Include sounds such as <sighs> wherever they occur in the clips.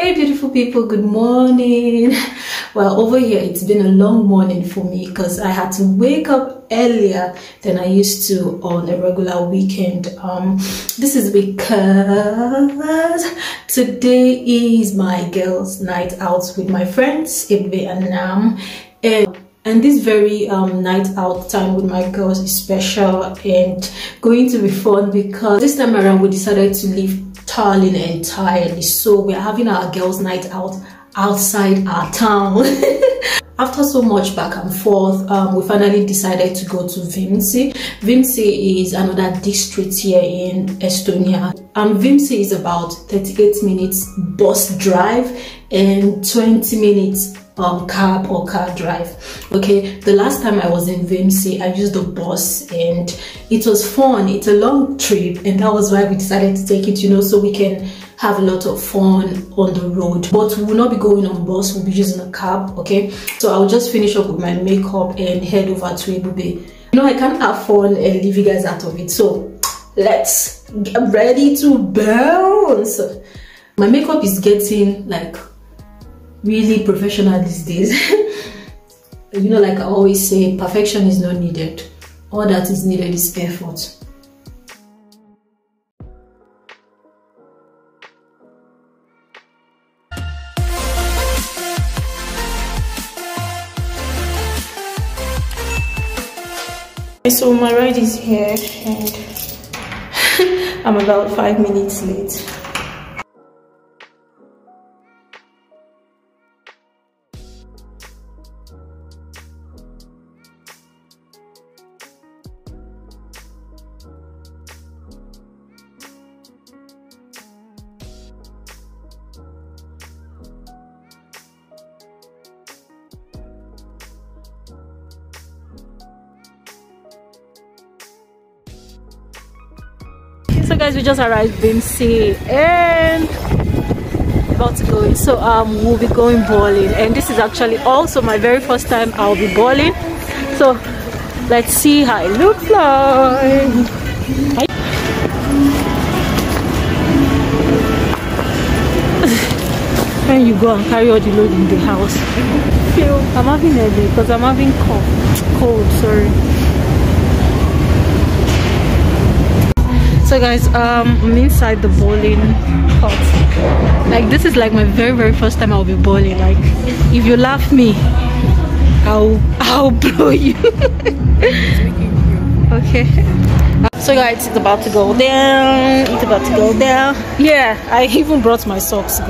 Hey beautiful people, good morning. <laughs> Well, over here it's been a long morning for me because I had to wake up earlier than I used to on a regular weekend. Um, this is because today is my girls' night out with my friends, Ebube and Nam. And and this very um, night out time with my girls is special and going to be fun because this time around we decided to leave Tallinn entirely. So we're having our girls' night out outside our town. <laughs> After so much back and forth, um, we finally decided to go to Viimsi. Viimsi is another district here in Estonia. Um, is about 38 minutes bus drive and 20 minutes um, cab or car drive. Okay, the last time I was in Viimsi, I used the bus and it was fun. It's a long trip, and that was why we decided to take it, you know, so we can have a lot of fun on the road. But we will not be going on bus, we'll be using a cab, okay? So I'll just finish up with my makeup and head over to Ebube. You know, I can't have fun and leave you guys out of it. So let's get ready to bounce. My makeup is getting like really professional these days. <laughs> you know, like I always say, perfection is not needed. All that is needed is effort. So my ride is here and I'm about five minutes late. So guys we just arrived Viimsi and about to go in. So um we'll be going bowling. And this is actually also my very first time I'll be bowling. So let's see how it looks like. <laughs> When you go and carry all the load in the house I'm having a day because I'm having cold cold sorry so guys um i'm inside the bowling court. Like this is like my very very first time i'll be bowling. Like if you laugh me i'll <laughs> i'll blow you. <laughs> Okay. So guys it's about to go down. It's about to go down. Yeah i even brought my socks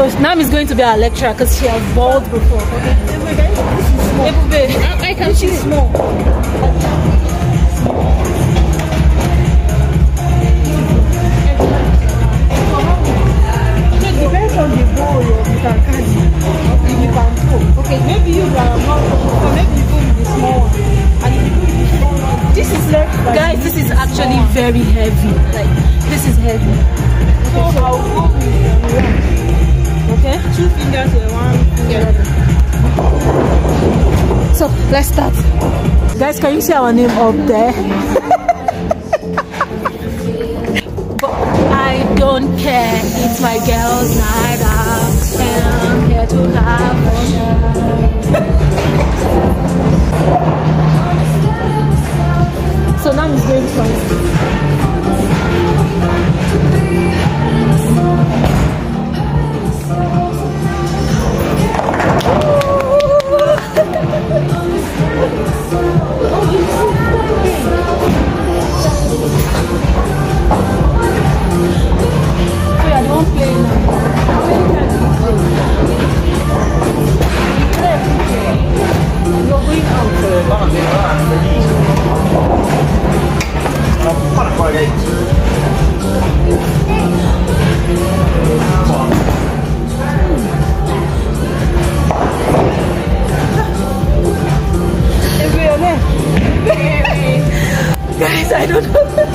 So Nam is going to be our lecturer because she has bowled before. Okay. Ebube. I can see small. Two fingers one finger. So let's start. Guys, can you see our name up there? but I don't care. It's my girls' night out, and I'm here to have fun. So now I'm going first.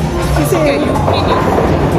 Guys, I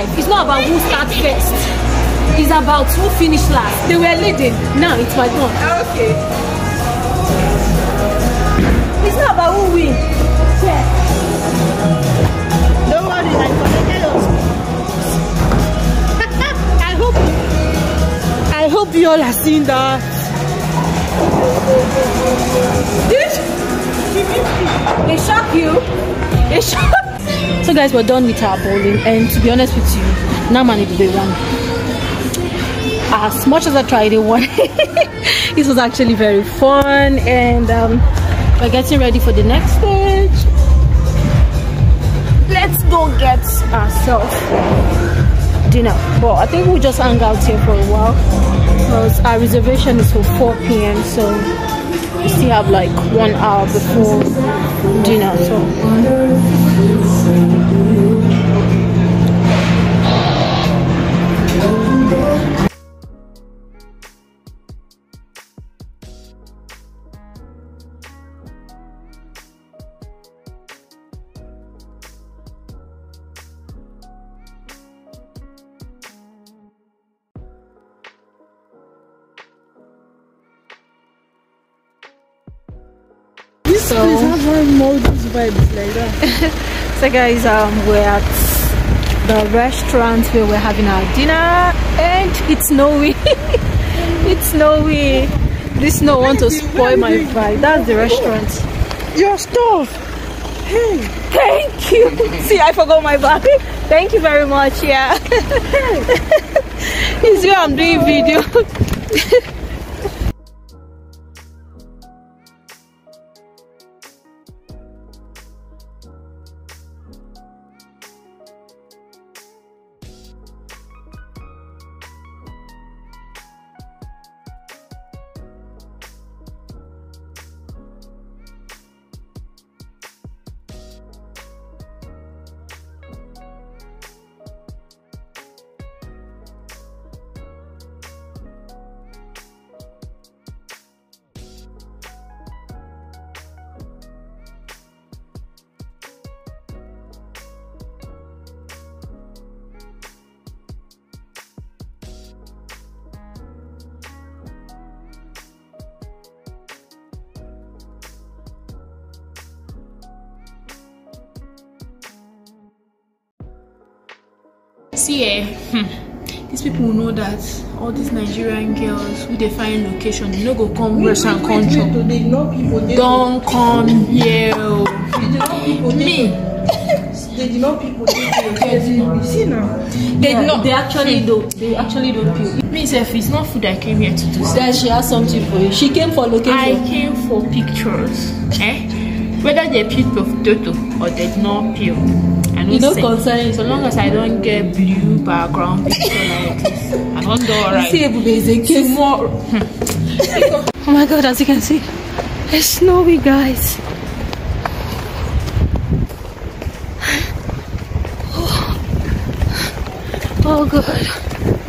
life. It's not about who starts first. It's about who finished last. They were leading. Now it's my turn. Okay. It's not about who win. Don't worry, I connected us. <laughs> I hope I hope you all are seeing that. They shock you. They shock. So guys, we're done with our bowling, and to be honest with you, now man they won. As much as I tried, they won. this was actually very fun, and um, we're getting ready for the next stage. Let's go get ourselves dinner. But I think we'll just hang out here for a while because our reservation is for 4 p.m. So we still have like one hour before dinner. So Hallelujah. So <laughs> Please have one more those vibes like that. <laughs> So guys, um, we're at the restaurant where we're having our dinner and it's snowy. <laughs> it's snowy. This snow want to spoil my vibe. That's the restaurant. Your stuff. Hey. Thank you. See, I forgot my bag. Thank you very much. Yeah. it's where I'm doing video. See, eh, hmm, these people know that all these Nigerian girls who they find location, they no go come Western country. Wait, they know <laughs> <laughs> people. They Don't come here. oh. They did not people. Me, They did not people. They did See now. they not. They actually do. They actually don't peel. Me self, it's not food I came here to do. Then she has something for you. She came for location. I came for pictures. Eh? Whether they peel potato or they did not peel. You say. concern So long as I don't get blue background picture like this, <laughs> I don't do alright. See, Ebube is a hmm. case. Tomorrow, <laughs> Oh my god, as you can see, it's snowy, guys. <sighs> Oh, oh god.